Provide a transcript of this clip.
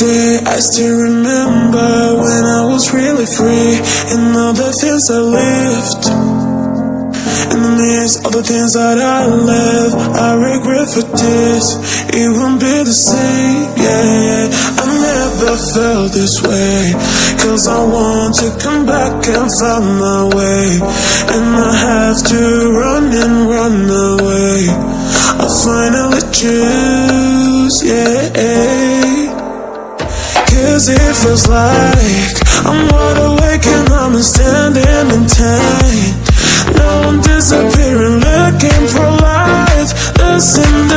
day I still remember when I was really free. And all the things I lived And the midst of the things that I left I regret for this. It won't be the same, yeah. I never felt this way Cause I want to come back and find my way. And I have to run and run away. I finally choose, yeah Cause it feels like. I'm wide awake and I'm standing in time. Now I'm disappearing, looking for life Listen